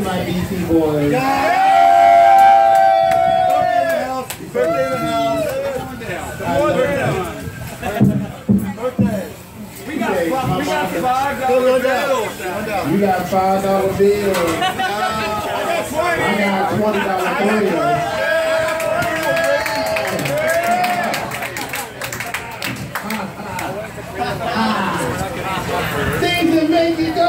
to my BC boys. Birthday in the house. We got, we got Five dollars bills. You got five dollar bills. I got twenty dollar bills. Things that make you go.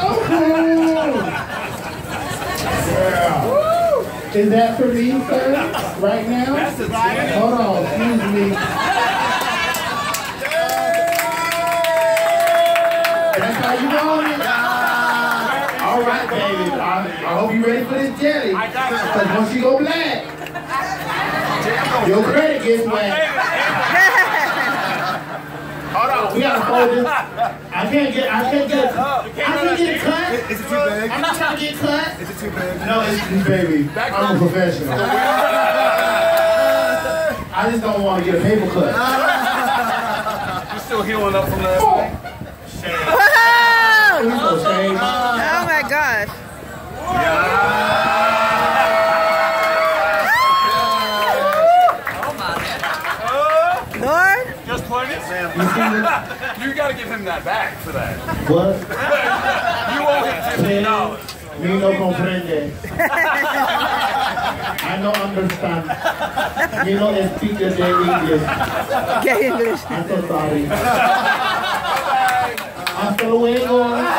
Yeah. Is that for me, sir? Right now? Hold on, excuse me. That's how you want it. All right, baby. I, I hope you ready for this jelly. Because once you go black, your credit gets wet. Hold on, we gotta fold this. I can't get, I can't get, I can't get cut. Is it too big? I'm not trying to get cut. Is it too big? No, it's baby. I'm a professional. I just don't want to get a paper cut. You're still healing up from last Oh, Whoa! we shame. Oh my gosh. Lord? Just plenty? You see this? You gotta give him that back for that. What? You owe him fifteen Me no comprende. I no understand. Me no speak the same English. Gay English. I'm so sorry. Hasta luego.